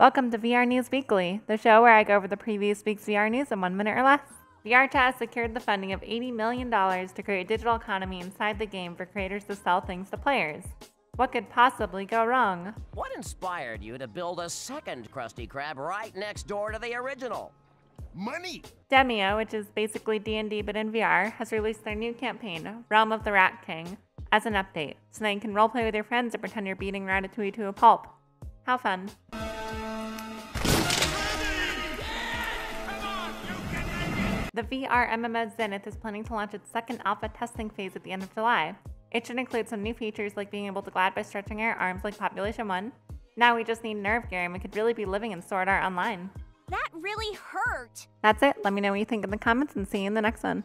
Welcome to VR News Weekly, the show where I go over the previous week's VR news in one minute or less. VRChat has secured the funding of $80 million to create a digital economy inside the game for creators to sell things to players. What could possibly go wrong? What inspired you to build a second Krusty Krab right next door to the original? Money! Demeo, which is basically D&D but in VR, has released their new campaign, Realm of the Rat King, as an update, so that you can roleplay with your friends and pretend you're beating Ratatouille to a pulp. How fun. The VR MMO Zenith is planning to launch its second alpha testing phase at the end of July. It should include some new features like being able to glide by stretching our arms like Population 1. Now we just need nerve gear and we could really be living in Sword Art Online. That really hurt. That's it. Let me know what you think in the comments and see you in the next one.